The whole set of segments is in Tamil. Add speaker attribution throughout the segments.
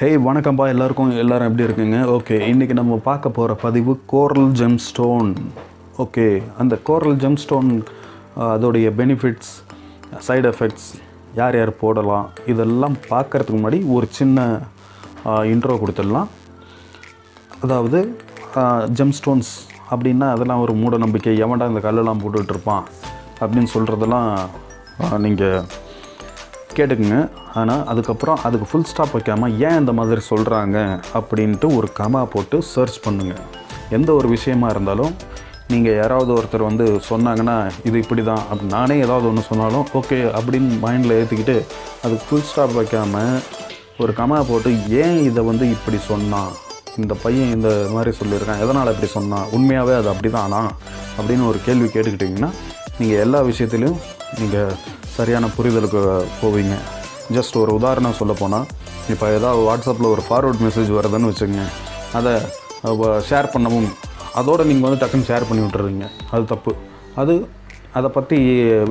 Speaker 1: ஹே வணக்கம்ப்பா எல்லாருக்கும் எல்லோரும் எப்படி இருக்குங்க? ஓகே இன்றைக்கி நம்ம பார்க்க போகிற பதிவு கோரல் ஜெம் ஸ்டோன் ஓகே அந்த கோரல் ஜெம் ஸ்டோன் அதோடைய பெனிஃபிட்ஸ் சைடு எஃபெக்ட்ஸ் யார் யார் போடலாம்? இதெல்லாம் பார்க்கறதுக்கு முன்னாடி ஒரு சின்ன இன்ட்ரோ கொடுத்துடலாம். அதாவது ஜெம் ஸ்டோன்ஸ் அப்படின்னா அதெல்லாம் ஒரு மூட நம்பிக்கை எவன்டா இந்த கல்லெல்லாம் போட்டுட்ருப்பான் அப்படின்னு சொல்கிறதெல்லாம் நீங்கள் கேட்டுக்குங்க. ஆனால் அதுக்கப்புறம் அதுக்கு ஃபுல் ஸ்டாப் வைக்காமல் ஏன் இந்த மாதிரி சொல்கிறாங்க அப்படின்ட்டு ஒரு கமா போட்டு சர்ச் பண்ணுங்கள் எந்த ஒரு விஷயமா இருந்தாலும் நீங்கள் யாராவது ஒருத்தர் வந்து சொன்னாங்கன்னா இது இப்படி தான் அப்படி நானே ஏதாவது ஒன்று சொன்னாலும் ஓகே அப்படின்னு மைண்டில் ஏற்றிக்கிட்டு அதுக்கு ஃபுல் ஸ்டாப் வைக்காமல் ஒரு கமா போட்டு ஏன் இதை வந்து இப்படி சொன்னான்? இந்த பையன் இந்த மாதிரி சொல்லியிருக்கான் எதனால் இப்படி சொன்னான்? உண்மையாகவே அது அப்படி தானா அப்படின்னு ஒரு கேள்வி கேட்டுக்கிட்டிங்கன்னா நீங்கள் எல்லா விஷயத்துலையும் நீங்கள் சரியான புரிதலுக்கு போவீங்க. ஜஸ்ட் ஒரு உதாரணம் சொல்ல போனால் இப்போ ஏதாவது வாட்ஸ்அப்பில் ஒரு ஃபார்வர்ட் மெசேஜ் வருதுன்னு வச்சுக்கோங்க. அதை ஷேர் பண்ணவும் அதோடு நீங்கள் வந்து டக்குன்னு ஷேர் பண்ணி விட்டுறீங்க. அது தப்பு. அது அதை பற்றி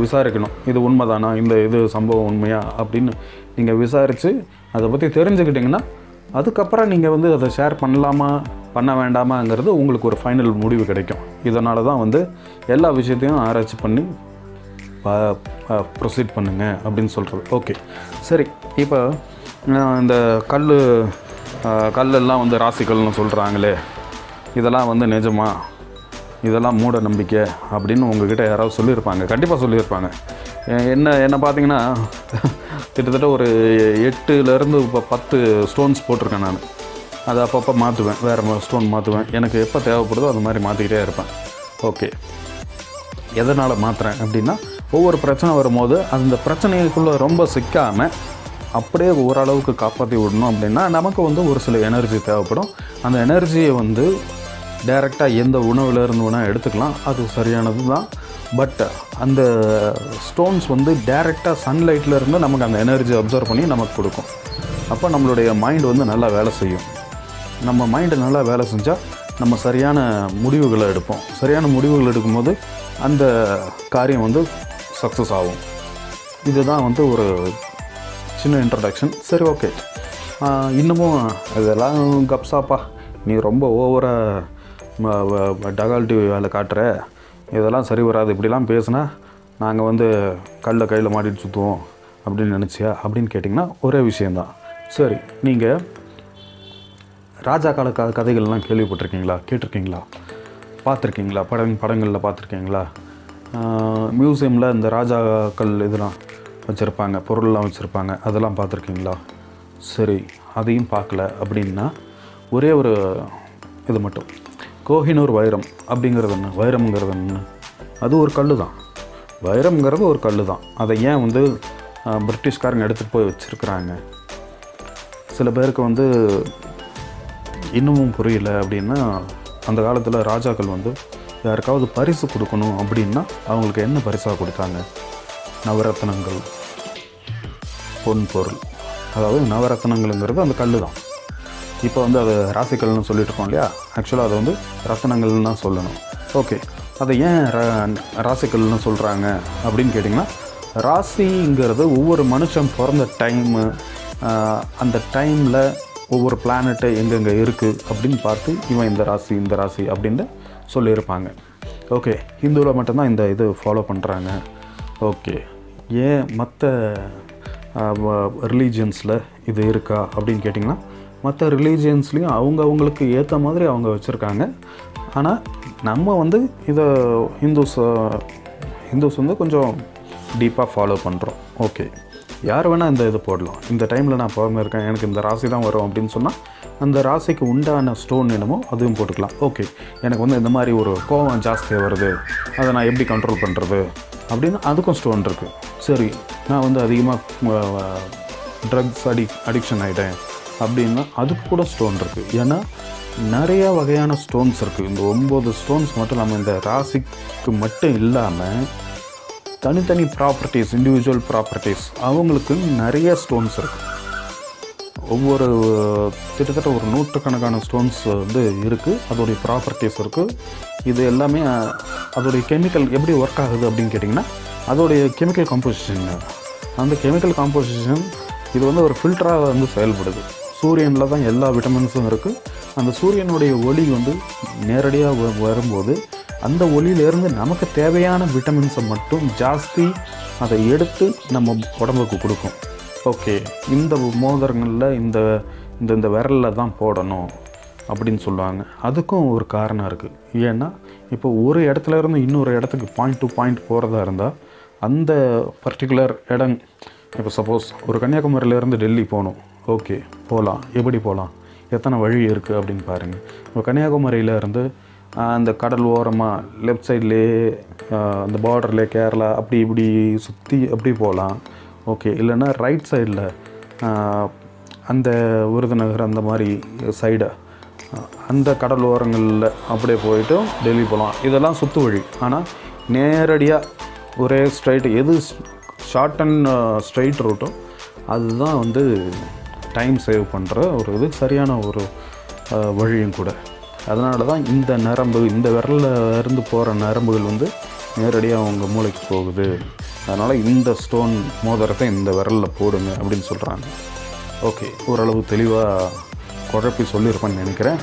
Speaker 1: விசாரிக்கணும். இது உண்மைதானா? இந்த இது சம்பவம் உண்மையா? அப்படின்னு நீங்கள் விசாரித்து அதை பற்றி தெரிஞ்சுக்கிட்டிங்கன்னா அதுக்கப்புறம் நீங்கள் வந்து அதை ஷேர் பண்ணலாமா? பண்ண வேண்டாமாங்கிறது உங்களுக்கு ஒரு ஃபைனல் முடிவு கிடைக்கும். இதனால தான் வந்து எல்லா விஷயத்தையும் ஆராய்ச்சி பண்ணி ப்ரொசீட் பண்ணுங்க அப்படின்னு சொல்கிறது ஓகே சரி இப்போ நான் இந்த கல் கல்லெல்லாம் வந்து ராசிக்கல்னு சொல்கிறாங்களே இதெல்லாம் வந்து நிஜமா? இதெல்லாம் மூட நம்பிக்கை அப்படின்னு உங்ககிட்ட யாராவது சொல்லியிருப்பாங்க. கண்டிப்பாக சொல்லியிருப்பாங்க. என்ன என்ன பார்த்தீங்கன்னா கிட்டத்தட்ட ஒரு எட்டுலேருந்து இப்போ பத்து ஸ்டோன்ஸ் போட்டிருக்கேன் நான். அதை அப்பப்போ மாற்றுவேன் வேறு ஸ்டோன் மாற்றுவேன் எனக்கு எப்போ தேவைப்படுதோ அது மாதிரி மாற்றிக்கிட்டே இருப்பேன். ஓகே எதனால் மாற்றுறேன் அப்படின்னா ஒவ்வொரு பிரச்சனை வரும்போது அந்த பிரச்சனைக்குள்ளே ரொம்ப சிக்காமல் அப்படியே ஓரளவுக்கு காப்பாற்றி விடணும் அப்படின்னா நமக்கு வந்து ஒரு சில எனர்ஜி தேவைப்படும். அந்த எனர்ஜியை வந்து டைரெக்டாக எந்த உணவுலேருந்து வேணால் எடுத்துக்கலாம். அது சரியானது தான் பட் அந்த ஸ்டோன்ஸ் வந்து டைரெக்டாக சன்லைட்டில் இருந்து நமக்கு அந்த எனர்ஜி அப்சர்வ் பண்ணி நமக்கு கொடுக்கும். அப்போ நம்மளுடைய மைண்ட் வந்து நல்லா வேலை செய்யும். நம்ம மைண்டு நல்லா வேலை செஞ்சால் நம்ம சரியான முடிவுகளை எடுப்போம். சரியான முடிவுகள் எடுக்கும்போது அந்த காரியம் வந்து சக்ஸஸ் ஆகும். இதுதான் வந்து ஒரு சின்ன இன்ட்ரடக்ஷன் சரி ஓகே இன்னமும் இதெல்லாம் கப்ஸாப்பா நீ ரொம்ப ஓவராக டகால்டி வேலை காட்டுற. இதெல்லாம் சரி வராது. இப்படிலாம் பேசுனா நாங்கள் வந்து கல்லை கையில் மாட்டிட்டு சுற்றுவோம் அப்படின்னு நினச்சியா? அப்படின்னு கேட்டிங்கன்னா ஒரே விஷயந்தான் சரி நீங்கள் ராஜா கால க கதைகள்லாம் கேள்விப்பட்டிருக்கீங்களா? கேட்டிருக்கீங்களா? பார்த்துருக்கீங்களா? படம் படங்களில் பார்த்துருக்கீங்களா? மியூசியமில் இந்த ராஜாக்கள் இதெல்லாம் வச்சுருப்பாங்க பொருள்லாம் வச்சுருப்பாங்க அதெல்லாம் பார்த்துருக்கீங்களா? சரி அதையும் பார்க்கல அப்படின்னா ஒரே ஒரு இது மட்டும். கோஹினூர் வைரம் அப்படிங்கிறது என்ன வைரம்ங்கிறது என்ன அது ஒரு கல் தான் வைரம்ங்கிறது ஒரு கல் தான் அதை ஏன் வந்து பிரிட்டிஷ்காரங்க எடுத்துகிட்டு போய் வச்சுருக்குறாங்க? சில பேருக்கு வந்து இன்னமும் புரியல அப்படின்னா அந்த காலத்தில் ராஜாக்கள் வந்து யாருக்காவது பரிசு கொடுக்கணும் அப்படின்னா அவங்களுக்கு என்ன பரிசாக கொடுத்தாங்க? நவரத்னங்கள். பொன் பொருள். அதாவது நவரத்னங்கள்ங்கிறது அந்த கல் தான். இப்போ வந்து அது ராசிக்கல்னு சொல்லிட்டு இருக்கோம் இல்லையா? ஆக்சுவலாக அதை வந்து ரத்னங்கள்னு தான் சொல்லணும். ஓகே அதை ஏன் ரா- ராசிக்கல்னு சொல்கிறாங்க அப்படின்னு கேட்டிங்கன்னா ராசிங்கிறது ஒவ்வொரு மனுஷன் பிறந்த டைமு அந்த டைமில் ஒவ்வொரு பிளானட்டு எங்கெங்கே இருக்குது அப்படின்னு பார்த்து இவன் இந்த ராசி இந்த ராசி அப்படின்னு சொல்லியிருப்பாங்க. ஓகே ஹிந்துவில் மட்டும்தான் இந்த இது ஃபாலோ பண்ணுறாங்க ஓகே ஏன் மற்ற ரிலீஜியன்ஸில் இது இருக்கா அப்படின்னு கேட்டிங்கன்னா மற்ற ரிலீஜியன்ஸ்லேயும் அவங்க அவங்களுக்கு ஏற்ற மாதிரி அவங்க வச்சுருக்காங்க. ஆனால் நம்ம வந்து இதை ஹிந்துஸ் ஹிந்துஸ் வந்து கொஞ்சம் டீப்பாக ஃபாலோ பண்ணுறோம் ஓகே யார் வேணால் இந்த இது போடலாம். இந்த டைமில் நான் போகாமல் இருக்கேன் எனக்கு இந்த ராசி தான் வரும் அப்படின்னு சொன்னால் அந்த ராசிக்கு உண்டான ஸ்டோன் என்னமோ அதுவும் போட்டுக்கலாம். ஓகே எனக்கு வந்து இந்த மாதிரி ஒரு கோவம் ஜாஸ்தியாக வருது. அதை நான் எப்படி கண்ட்ரோல் பண்ணுறது அப்படின்னு அதுக்கும் ஸ்டோன் இருக்குது சரி நான் வந்து அதிகமாக ட்ரக்ஸ் அடி அடிக்ஷன் ஆகிட்டேன் அப்படின்னா அதுக்கு கூட ஸ்டோன் இருக்குது ஏன்னா நிறைய வகையான ஸ்டோன்ஸ் இருக்குது இந்த ஒம்பது ஸ்டோன்ஸ் மட்டும் நம்ம இந்த ராசிக்கு மட்டும் இல்லாமல் தனித்தனி ப்ராப்பர்ட்டிஸ் இண்டிவிஜுவல் ப்ராப்பர்ட்டிஸ் அவங்களுக்கு நிறைய ஸ்டோன்ஸ் இருக்குது ஒவ்வொரு கிட்டத்தட்ட ஒரு நூற்றுக்கணக்கான ஸ்டோன்ஸ் வந்து இருக்குது அதோடைய ப்ராப்பர்ட்டிஸ் இருக்குது இது எல்லாமே அதோடைய கெமிக்கல் எப்படி ஒர்க் ஆகுது அப்படின்னு கேட்டிங்கன்னா அதோடைய கெமிக்கல் காம்போசிஷன் அந்த கெமிக்கல் காம்போசிஷன் இது வந்து ஒரு ஃபில்டராக வந்து செயல்படுது. சூரியனில் தான் எல்லா விட்டமின்ஸும் இருக்குது அந்த சூரியனுடைய ஒளி வந்து நேரடியாக வரும்போது அந்த ஒளியிலேருந்து நமக்கு தேவையான விட்டமின்ஸை மட்டும் ஜாஸ்தி அதை எடுத்து நம்ம உடம்புக்கு கொடுக்கும். ஓகே இந்த மோதிரங்களில் இந்த இந்த இந்த விரலில் தான் போடணும் அப்படின்னு சொல்லுவாங்க. அதுக்கும் ஒரு காரணம் இருக்குது ஏன்னா இப்போ ஒரு இடத்துல இருந்து இன்னொரு இடத்துக்கு பாயிண்ட் டு பாயிண்ட் போகிறதா இருந்தால் அந்த பர்டிகுலர் இடம் இப்போ சப்போஸ் ஒரு கன்னியாகுமரியிலேருந்து டெல்லி போகணும். ஓகே போகலாம் எப்படி போகலாம் எத்தனை வழி இருக்குது அப்படின்னு பாருங்கள் இப்போ கன்னியாகுமரியில இருந்து அந்த கடல் ஓரமாக லெஃப்ட் சைட்லேயே அந்த பார்டர்லேயே கேரளா அப்படி இப்படி சுற்றி அப்படி போகலாம் ஓகே இல்லைன்னா ரைட் சைடில் அந்த விருதுநகர் அந்த மாதிரி சைடு அந்த கடல் ஓரங்களில் அப்படியே போயிட்டு டெல்லி போகலாம் இதெல்லாம் சுற்று வழி. ஆனால் நேரடியாக ஒரே ஸ்ட்ரைட் எது ஷார்ட் அண்ட் ஸ்ட்ரைட் ரூட்டோ அதுதான் வந்து டைம் சேவ் பண்ணுற ஒரு இது சரியான ஒரு வழியும் கூட. அதனால தான் இந்த நரம்பு இந்த விரலில் இருந்து போகிற நரம்புகள் வந்து நேரடியாக அவங்க மூளைக்கு போகுது. அதனால் இந்த ஸ்டோன் மோதிரத்தை இந்த விரலில் போடுங்க அப்படின்னு சொல்கிறாங்க ஓகே ஓரளவு தெளிவாக குழப்பி சொல்லியிருப்பேன்னு நினைக்கிறேன்.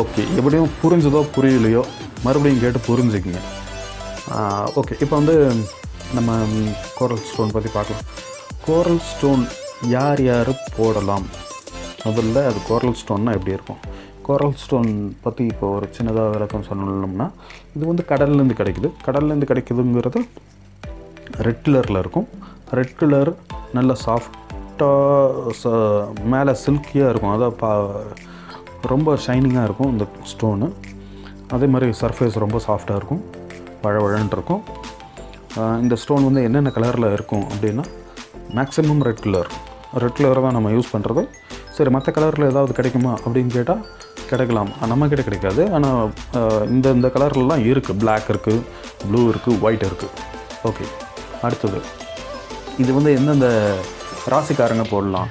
Speaker 1: ஓகே எப்படியும் புரிஞ்சதோ புரியலையோ மறுபடியும் கேட்டு புரிஞ்சுக்குங்க. ஓகே இப்போ வந்து நம்ம கோரல் ஸ்டோன் பற்றி பார்க்கலாம். கோரல் ஸ்டோன் யார் யார் போடலாம்? முதல்ல அது கோரல் ஸ்டோன்னா எப்படி இருக்கும்? கோரல் ஸ்டோன் பற்றி இப்போ ஒரு சின்னதாக விளக்கம் சொல்லணும்னா இது வந்து கடல்லேருந்து கிடைக்குது. கடல்லேருந்து கிடைக்குதுங்கிறது ரெட் கலரில் இருக்கும். ரெட் கலர் நல்ல சாஃப்டாக மேலே சில்கியாக இருக்கும். அதான் பா ரொம்ப ஷைனிங்காக இருக்கும் இந்த ஸ்டோனு அதே மாதிரி சர்ஃபேஸ் ரொம்ப சாஃப்டாக இருக்கும். வழவழன்னு இருக்கும். இந்த ஸ்டோன் வந்து என்னென்ன கலரில் இருக்கும் அப்படின்னா maximum red colour red colour தான் நம்ம யூஸ் பண்ணுறது சரி மற்ற கலரில் ஏதாவது கிடைக்குமா அப்படின்னு கேட்டால் கிடைக்கலாம். நம்மக்கிட்ட கிடைக்காது. ஆனால் இந்த இந்த கலர்லலாம் இருக்குது பிளாக் இருக்குது ப்ளூ இருக்குது ஒயிட் இருக்குது ஓகே அடுத்தது. இது வந்து எந்தெந்த ராசிக்காரங்க போடலாம்?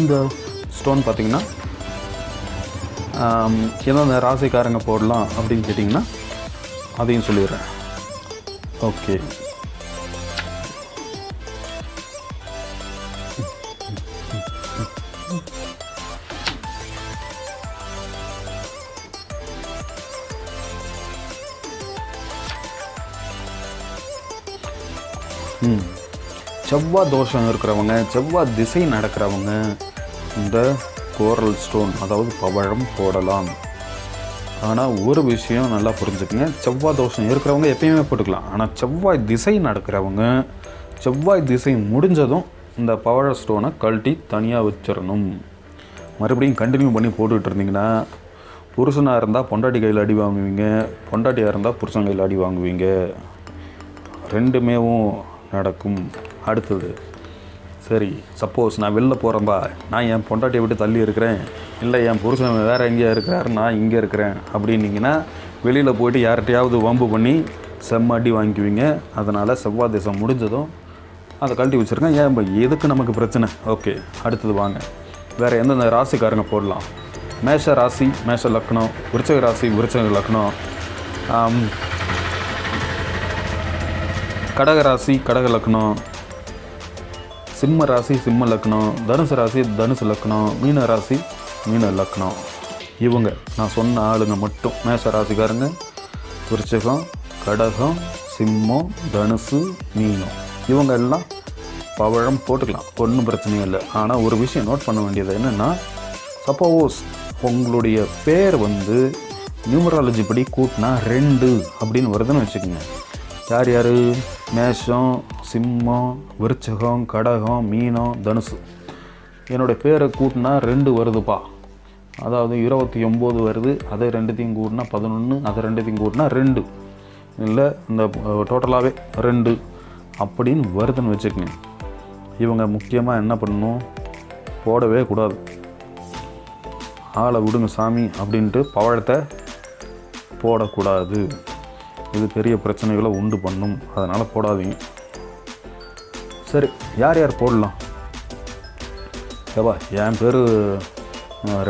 Speaker 1: இந்த ஸ்டோன் பார்த்தீங்கன்னா எந்தெந்த ராசிக்காரங்க போடலாம் அப்படின்னு கேட்டிங்கன்னா அதையும் சொல்லிடுறேன். ஓகே செவ்வாய் தோஷம் இருக்கிறவங்க செவ்வாய் திசை நடக்கிறவங்க இந்த கோரல் ஸ்டோன் அதாவது பவழம் போடலாம். ஆனால் ஒரு விஷயம் நல்லா புரிஞ்சுக்குங்க. செவ்வாய் தோஷம் இருக்கிறவங்க எப்பயுமே போட்டுக்கலாம். ஆனால் செவ்வாய் திசை நடக்கிறவங்க செவ்வாய் திசை முடிஞ்சதும் இந்த பவழ ஸ்டோனை கழட்டி தனியாக வச்சிடணும். மறுபடியும் கண்டினியூ பண்ணி போட்டுக்கிட்டு இருந்தீங்கன்னா புருஷனாக இருந்தால் பொண்டாட்டி கையில் அடி வாங்குவீங்க பொண்டாட்டியாக இருந்தால் புருஷன் கையில் அடி வாங்குவீங்க. ரெண்டுமேவும் நடக்கும். அடுத்தது சரி சப்போஸ் நான் வெளில போகிறேன்பா நான் என் பொண்டாட்டியை விட்டு தள்ளி இருக்கிறேன். இல்லை என் புருஷன் வேறு எங்கேயா இருக்கிறாரு. நான் இங்கே இருக்கிறேன். அப்படின்னீங்கன்னா வெளியில் போயிட்டு யார்கிட்டையாவது வம்பு பண்ணி செம்ம அடி வாங்கிக்குவீங்க. அதனால் செவ்வாய் தேசம் முடிஞ்சதும் அதை கழட்டி வச்சுருக்கேன் ஏன் இப்ப எதுக்கு நமக்கு பிரச்சனை? ஓகே அடுத்தது வாங்க. வேறு எந்தெந்த ராசிக்காரங்க போடலாம்? மேஷ ராசி மேஷ லக்னம் விருச்சக ராசி விருச்சக லக்னம். கடகராசி கடக ராசி கடக லக்னம். சிம்ம ராசி சிம்ம லக்னம். தனுசு ராசி தனுசு லக்னம். மீன ராசி மீன லக்னம். இவங்க நான் சொன்ன ஆளுங்க மட்டும். மேஷ ராசிக்காரங்க விருச்சகம் கடகம் சிம்மம் தனுசு மீனம். இவங்க எல்லாம் பவழம் போட்டுக்கலாம். ஒன்றும் பிரச்சனையும் இல்லை. ஆனால் ஒரு விஷயம் நோட் பண்ண வேண்டியது என்னென்னா சப்போஸ் உங்களுடைய பேர் வந்து நியூமராலஜி படி கூட்டினா ரெண்டு அப்படின்னு வருதுன்னு வச்சுக்கோங்க. யார் யார்? மேஷம் சிம்மம் விருச்சகம் கடகம் மீனம் தனுசு. என்னுடைய பேரை கூட்டினா ரெண்டு வருதுப்பா. அதாவது இருபத்தி ஒம்பது வருது அதை ரெண்டுத்தையும் கூட்டினா பதினொன்று அதை ரெண்டுத்தையும் கூட்டினா ரெண்டு. இல்லை இந்த டோட்டலாகவே ரெண்டு அப்படின்னு வருதுன்னு வச்சுக்கோங்க. இவங்க முக்கியமாக என்ன பண்ணணும்? போடவே கூடாது. ஆளை விடுங்க சாமி அப்படின்ட்டு பவழத்தை போடக்கூடாது. இது பெரிய பிரச்சனைகளை உண்டு பண்ணும். அதனால் போடாதீங்க. சரி யார் யார் போடலாம்? ஏப்பா என் பேர்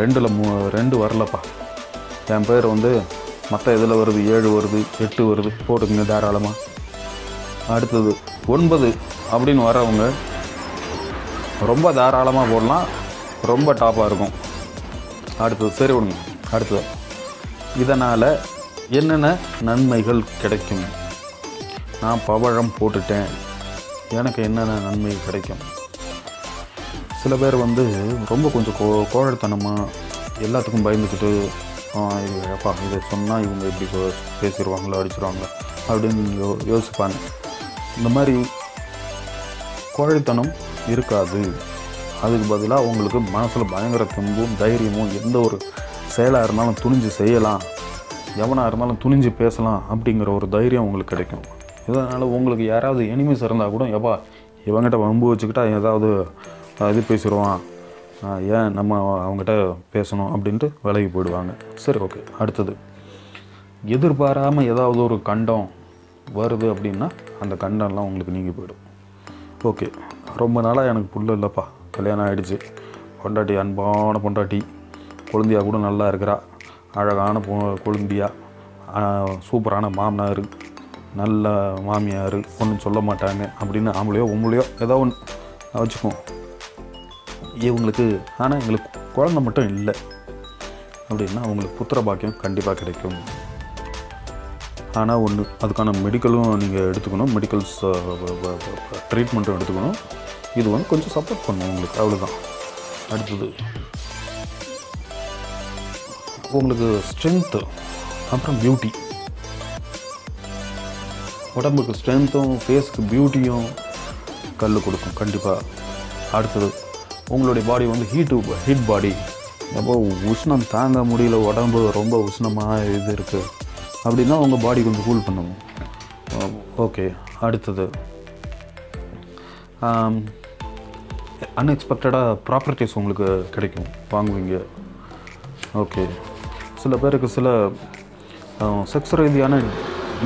Speaker 1: ரெண்டில் மூ ரெண்டு வரலப்பா. என் பேர் வந்து மற்ற இதில் வருது? ஏழு வருது எட்டு வருது. போட்டுக்குங்க தாராளமாக அடுத்தது ஒன்பது அப்படின்னு வரவங்க ரொம்ப தாராளமாக போடலாம். ரொம்ப டாப்பாக இருக்கும். அடுத்தது சரி விடுங்க. அடுத்தது இதனால் என்னென்ன நன்மைகள் கிடைக்கும்? நான் பவழம் போட்டுட்டேன். எனக்கு என்னென்ன நன்மை கிடைக்கும்? சில பேர் வந்து ரொம்ப கொஞ்சம் கோ கோழத்தனமாக எல்லாத்துக்கும் பயந்துக்கிட்டு இது அப்பா இதை சொன்னால் இவங்க எப்படி பேசிடுவாங்களோ அடிச்சிருவாங்களோ? அப்படின்னு யோ யோசிப்பாங்க. இந்த மாதிரி கோழைத்தனம் இருக்காது. அதுக்கு பதிலாக உங்களுக்கு மனசில் பயங்கர தெம்பும் தைரியமும் எந்த ஒரு செயலாக இருந்தாலும் துணிஞ்சு செய்யலாம். எவனாக இருந்தாலும் துணிஞ்சு பேசலாம் அப்படிங்கிற ஒரு தைரியம் உங்களுக்கு கிடைக்கும். இதனால் உங்களுக்கு யாராவது எனிமீஸ் இருந்தால் கூட எப்பா இவங்ககிட்ட வம்பு வச்சுக்கிட்டா ஏதாவது இது பேசிடுவான். ஏன் நம்ம அவங்ககிட்ட பேசணும்? அப்படின்ட்டு விலகி போயிடுவாங்க. சரி ஓகே அடுத்தது. எதிர்பாராமல் ஏதாவது ஒரு கண்டம் வருது அப்படின்னா அந்த கண்டம்லாம் உங்களுக்கு நீங்கி போயிடும். ஓகே ரொம்ப நாளாக எனக்கு புள்ள இல்லைப்பா. கல்யாணம் ஆகிடுச்சு பொண்டாட்டி அன்பான பொண்டாட்டி. குழந்தையாக கூட நல்லா இருக்கிறா. அழகான பொ குழந்தையா சூப்பரான மாமனார் நல்ல மாமியார் ஒன்றும் சொல்ல மாட்டாங்க அப்படின்னு ஆம்பளையோ உங்களையோ ஏதோ ஒன்று வச்சுக்குவோம் இவங்களுக்கு ஆனால் எங்களுக்கு குழந்தை மட்டும் இல்லை. அப்படின்னா அவங்களுக்கு புத்திர பாக்கியம் கண்டிப்பாக கிடைக்கும். ஆனால் ஒன்று அதுக்கான மெடிக்கலும் நீங்கள் எடுத்துக்கணும். மெடிக்கல்ஸ் ட்ரீட்மெண்ட்டும் எடுத்துக்கணும். இது வந்து கொஞ்சம் சப்போர்ட் பண்ணும் உங்களுக்கு. அவ்வளோதான் அடுத்தது. உங்களுக்கு ஸ்ட்ரென்த்து அப்புறம் பியூட்டி உடம்புக்கு ஸ்ட்ரென்த்தும் ஃபேஸ்க்கு பியூட்டியும் கல் கொடுக்கும் கண்டிப்பாக அடுத்தது உங்களுடைய பாடி வந்து ஹீட்டு ஹீட் பாடி எப்போ உஷ்ணம் தாங்க முடியல உடம்பு ரொம்ப உஷ்ணமாக இது இருக்குது அப்படின்னா உங்கள் பாடி கொஞ்சம் கூல் பண்ணணும் ஓகே அடுத்தது. அன்எக்ஸ்பெக்டடாக ப்ராப்பர்ட்டிஸ் உங்களுக்கு கிடைக்கும். வாங்குவீங்க. ஓகே சில பேருக்கு சில செக்ஸ் ரீதியான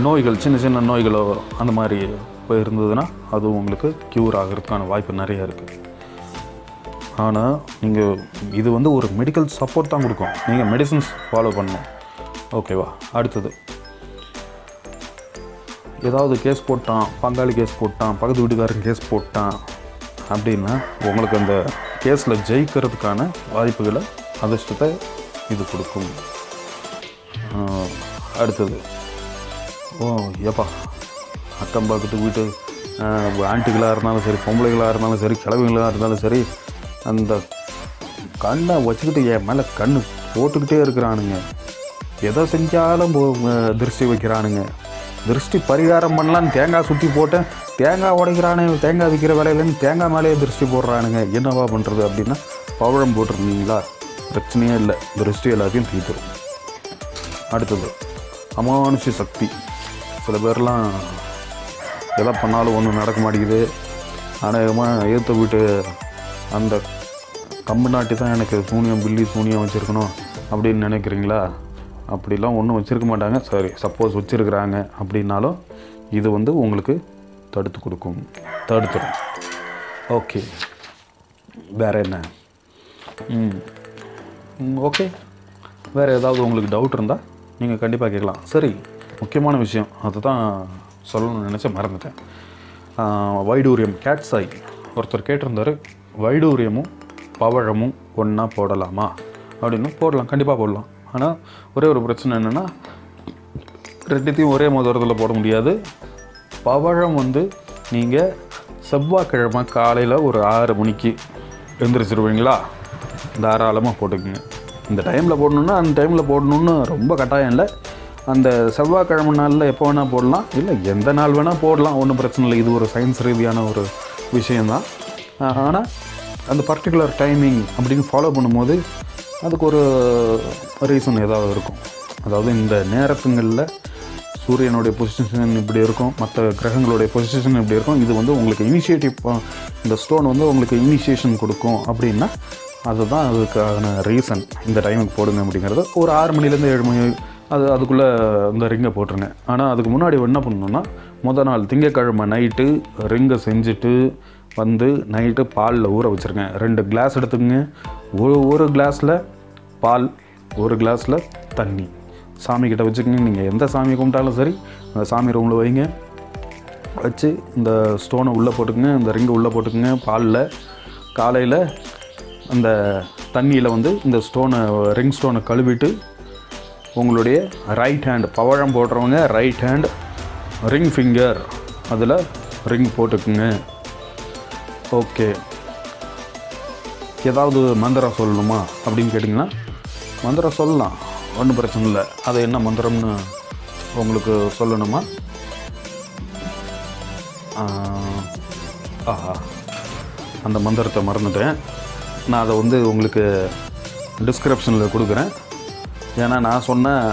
Speaker 1: நோய்கள் சின்ன சின்ன நோய்களோ அந்த மாதிரி இப்போ இருந்ததுன்னா அதுவும் உங்களுக்கு க்யூர் ஆகிறதுக்கான வாய்ப்பு நிறைய இருக்குது ஆனால் நீங்கள் இது வந்து ஒரு மெடிக்கல் சப்போர்ட் தான் கொடுக்கும். நீங்கள் மெடிசன்ஸ் ஃபாலோ பண்ணணும். ஓகேவா அடுத்தது. ஏதாவது கேஸ் போட்டான் பங்காளி கேஸ் போட்டான் பக்கத்து வீட்டுக்காரன் கேஸ் போட்டான் அப்படின்னா உங்களுக்கு அந்த கேஸில் ஜெயிக்கிறதுக்கான வாய்ப்புகளை அதிர்ஷ்டத்தை இது கொடுக்கும். அடுத்தது. ஓ ஏப்பா. அக்கம் பக்கத்து வீட்டு ஆண்டிகளாக இருந்தாலும் சரி பொம்பளைகளாக இருந்தாலும் சரி கிழவிகளாக இருந்தாலும் சரி அந்த கண்ணை வச்சுக்கிட்டு என் மேலே கண் போட்டுக்கிட்டே இருக்கிறானுங்க. எதை செஞ்சாலும் போ- திருஷ்டி வைக்கிறானுங்க. திருஷ்டி பரிகாரம் பண்ணலான்னு தேங்காய் சுற்றி போட்டேன். தேங்காய் உடைக்கிறானே தேங்காய் விற்கிற வேலையிலேருந்து தேங்காய் மேலேயே திருஷ்டி போடுறானுங்க. என்னவா பண்ணுறது அப்படின்னா பவழம் போட்டிருந்தீங்களா? பிரச்சனையே இல்லை. திருஷ்டி எல்லாத்தையும் தீர்த்துரும். அடுத்தது அமானுஷ சக்தி. சில பேர்லாம் எதை பண்ணாலும் ஒன்றும் நடக்க மாட்டேங்குது. அநேகமாக ஏற்ற வீட்டு அந்த கம்பு நாட்டி தான் எனக்கு சூனியம் பில்லி சூனியம் வச்சுருக்கணும் அப்படின்னு நினைக்கிறீங்களா? அப்படிலாம் ஒன்றும் வச்சுருக்க மாட்டாங்க. சரி சப்போஸ் வச்சுருக்குறாங்க அப்படின்னாலும் இது வந்து உங்களுக்கு தடுத்து கொடுக்கும். தடுத்துடும். ஓகே. வேறு என்ன? ம். ஓகே. வேறு ஏதாவது உங்களுக்கு டவுட் இருந்தால் நீங்கள் கண்டிப்பாக கேட்கலாம். சரி முக்கியமான விஷயம். அதுதான் சொல்லணும்னு நினச்சேன் மறந்துட்டேன். வைடூரியம் கேட்ஸாய் ஒருத்தர் கேட்டிருந்தார் வைடூரியமும் பவழமும் ஒன்றா போடலாமா? அப்படின்னு போடலாம் கண்டிப்பாக போடலாம். ஆனால் ஒரே ஒரு பிரச்சனை என்னென்னா ரெண்டுத்தையும் ஒரே மோதிரத்தில் போட முடியாது. பவழம் வந்து நீங்கள் செவ்வாய்க்கிழமை காலையில் ஒரு ஆறு மணிக்கு எழுந்திரிச்சிருவீங்களா தாராளமாக போட்டுக்குங்க. இந்த டைமில் போடணுன்னா அந்த டைமில் போடணுன்னு ரொம்ப கட்டாயம் இல்லை. அந்த செவ்வாய்க்கிழமை நாளில் எப்போ வேணால் போடலாம். இல்லை எந்த நாள் வேணால் போடலாம். ஒன்றும் பிரச்சனை இல்லை. இது ஒரு சயின்ஸ் ரீதியான ஒரு விஷயந்தான் ஆனால் அந்த பர்டிகுலர் டைமிங் அப்படின்னு ஃபாலோ பண்ணும்போது அதுக்கு ஒரு ரீசன் ஏதாவது இருக்கும். அதாவது இந்த நேரத்துங்களில் சூரியனுடைய பொசிஷன் இப்படி இருக்கும். மற்ற கிரகங்களுடைய பொசிஷன் இப்படி இருக்கும். இது வந்து உங்களுக்கு இனிஷியேட்டிவ் இந்த ஸ்டோன் வந்து உங்களுக்கு இனிஷியேஷன் கொடுக்கும் அப்படின்னா அதுதான் அதுக்கான ரீசன் இந்த டைமுக்கு போடுங்க அப்படிங்கிறது. ஒரு ஆறு மணிலேருந்து ஏழு மணி அது அதுக்குள்ளே இந்த ரிங்கை போட்டுருங்க. ஆனால் அதுக்கு முன்னாடி என்ன பண்ணணும்னா முத நாள் திங்கக்கிழமை நைட்டு ரிங்கை செஞ்சுட்டு வந்து நைட்டு பாலில் ஊற வச்சுருங்க. ரெண்டு கிளாஸ் எடுத்துக்கங்க. ஒரு ஒரு கிளாஸில் பால் ஒரு கிளாஸில் தண்ணி. சாமி கிட்ட வச்சுக்கோங்க. நீங்கள் எந்த சாமி கும்பிட்டாலும் சரி அந்த சாமி ரூமில் வைங்க. வச்சு இந்த ஸ்டோனை உள்ளே போட்டுக்குங்க. இந்த ரிங்கை உள்ளே போட்டுக்குங்க. பாலில் காலையில் அந்த தண்ணியில் வந்து இந்த ஸ்டோனை ரிங் ஸ்டோனை கழுவிட்டு உங்களுடைய ரைட் ஹேண்ட் பவழம் போடுறவங்க ரைட் ஹேண்ட் ரிங் ஃபிங்கர் அதில் ரிங் போட்டுக்குங்க. ஓகே ஏதாவது மந்திரம் சொல்லணுமா அப்படின்னு கேட்டிங்கன்னா மந்திரம் சொல்லலாம். ஒன்றும் பிரச்சனை இல்லை. அது என்ன மந்திரம்னு உங்களுக்கு சொல்லணுமா? ஆஹா. அந்த மந்திரத்தை மறந்துட்டேன். நான் அதை வந்து உங்களுக்கு டிஸ்கிரிப்ஷனில் கொடுக்குறேன். ஏன்னா நான் சொன்னேன்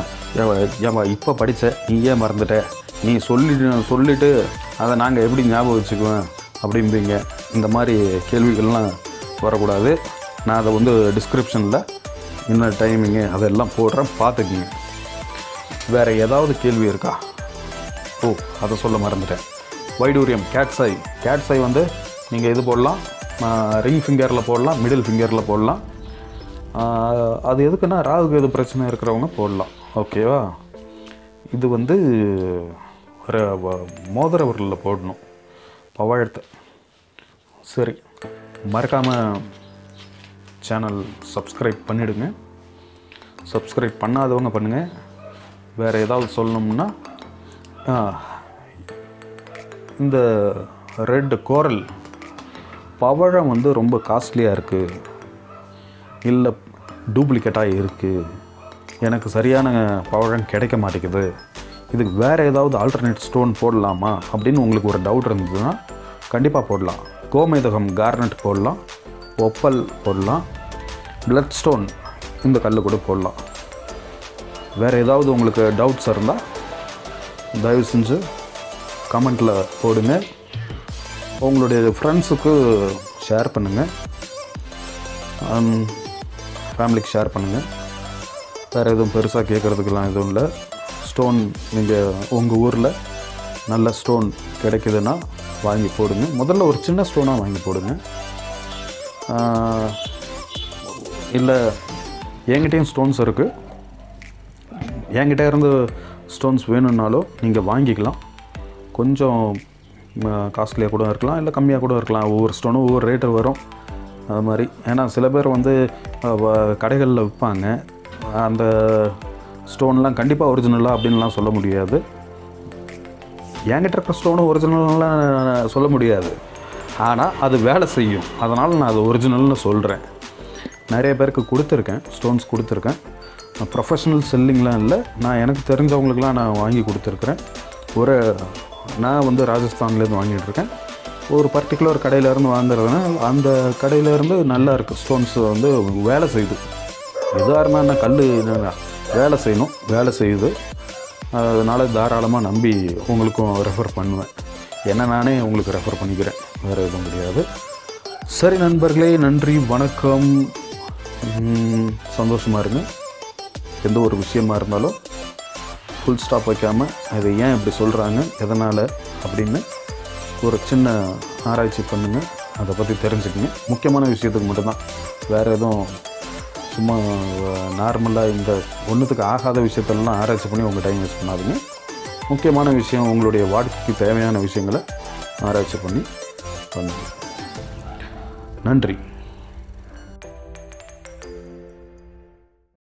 Speaker 1: ஏவா இப்போ படித்த நீ ஏன் மறந்துட்ட. நீ சொல்லிட்டு சொல்லிவிட்டு அதை நாங்கள் எப்படி ஞாபகம் வச்சுக்குவேன் அப்படிம்பீங்க. இந்த மாதிரி கேள்விகள்லாம் வரக்கூடாது. நான் அதை வந்து டிஸ்கிரிப்ஷனில் என்ன டைமிங்கு அதெல்லாம் போடுறேன். பார்த்துக்குங்க. வேறு ஏதாவது கேள்வி இருக்கா? ஓ அதை சொல்ல மறந்துட்டேன். வைடூரியம் கேட்ஸை கேட்ஸை வந்து நீங்கள் இது போடலாம்? ரிங் ஃபிங்கரில் போடலாம் மிடில் ஃபிங்கரில் போடலாம். அது எதுக்குன்னா ராகுக்கு எது பிரச்சனை இருக்கிறவங்க போடலாம். ஓகேவா இது வந்து ஒரு மோதிர விரலில் போடணும். பவாழத்தை சரி. மறக்காமல் சேனல் சப்ஸ்கிரைப் பண்ணிவிடுங்க சப்ஸ்கிரைப் பண்ணாதவங்க பண்ணுங்கள் வேறு ஏதாவது சொல்லணும்னா இந்த ரெட் கோரல் பவழம் வந்து ரொம்ப காஸ்ட்லியாக இருக்குது இல்லை டூப்ளிகேட்டாக இருக்குது எனக்கு சரியான பவழம் கிடைக்க மாட்டேங்குது. இதுக்கு வேறு ஏதாவது ஆல்டர்னேட் ஸ்டோன் போடலாமா? அப்படின்னு உங்களுக்கு ஒரு டவுட் இருந்ததுன்னா கண்டிப்பாக போடலாம். கோமேதகம் கார்னட் போடலாம். ஒப்பல் போடலாம். பிளட் ஸ்டோன் இந்த கல் கூட போடலாம். வேறு ஏதாவது உங்களுக்கு டவுட்ஸ் இருந்தால் தயவு செஞ்சு கமெண்ட்டில் போடுங்க. உங்களுடைய ஃப்ரெண்ட்ஸுக்கு ஷேர் பண்ணுங்கள் ஃபேமிலிக்கு um, ஷேர் பண்ணுங்கள் வேறு எதுவும் பெருசாக கேட்குறதுக்கெலாம் எதுவும் இல்லை. ஸ்டோன் நீங்கள் உங்கள் ஊரில் நல்ல ஸ்டோன் கிடைக்குதுன்னா வாங்கி போடுங்க. முதல்ல ஒரு சின்ன ஸ்டோனாக வாங்கி போடுங்க. இல்லை என்கிட்டயும் ஸ்டோன்ஸ் இருக்குது என்கிட்ட இருந்து ஸ்டோன்ஸ் வேணும்னாலும் நீங்கள் வாங்கிக்கலாம். கொஞ்சம் காஸ்ட்லியாக கூட இருக்கலாம் இல்லை கம்மியாக கூட இருக்கலாம். ஒவ்வொரு ஸ்டோனும் ஒவ்வொரு ரேட்டு வரும். அது மாதிரி. ஏன்னா சில பேர் வந்து கடைகளில் விற்பாங்க அந்த ஸ்டோன்லாம் கண்டிப்பாக ஒரிஜினலாக அப்படின்லாம் சொல்ல முடியாது. என்கிட்ட இருக்கிற ஸ்டோனும் ஒரிஜினல்லாம் சொல்ல முடியாது. ஆனால் அது வேலை செய்யும். அதனால் நான் அது ஒரிஜினல்னு சொல்கிறேன் நிறைய பேருக்கு கொடுத்துருக்கேன். ஸ்டோன்ஸ் கொடுத்துருக்கேன். ப்ரொஃபஷனல் செல்லிங்லாம் இல்லை. நான் எனக்கு தெரிஞ்சவங்களுக்குலாம் நான் வாங்கி கொடுத்துருக்குறேன். ஒரு நான் வந்து ராஜஸ்தான்லேருந்து வாங்கிட்டு இருக்கேன் ஒரு பர்டிகுலர் கடையிலேருந்து வாங்குறதுனா அந்த கடையிலேருந்து நல்லா இருக்குது ஸ்டோன்ஸ் வந்து வேலை செய்யுது. எதாக இருந்தால் என்ன கல் வேலை செய்யணும் வேலை செய்யுது. அதனால் தாராளமாக நம்பி உங்களுக்கும் ரெஃபர் பண்ணுவேன். என்ன நானே உங்களுக்கு ரெஃபர் பண்ணிக்கிறேன். வேறு எதுவும் கிடையாது. சரி நண்பர்களே நன்றி வணக்கம். சந்தோஷமாக இருங்க. எந்த ஒரு விஷயமா இருந்தாலும் ஃபுல் ஸ்டாப் வைக்காமல் அதை ஏன் இப்படி சொல்கிறாங்க எதனால் அப்படின்னு ஒரு சின்ன ஆராய்ச்சி பண்ணுங்கள் அதை பற்றி தெரிஞ்சுக்கங்க. முக்கியமான விஷயத்துக்கு மட்டும்தான். வேறு எதுவும் சும்மா நார்மலாக இந்த ஒன்றுத்துக்கு ஆகாத விஷயத்தெல்லாம் ஆராய்ச்சி பண்ணி உங்கள் டைம் வேஸ்ட் பண்ணாதீங்க. முக்கியமான விஷயம் உங்களுடைய வாழ்க்கைக்கு தேவையான விஷயங்களை ஆராய்ச்சி பண்ணி பண்ணுங்க. நன்றி.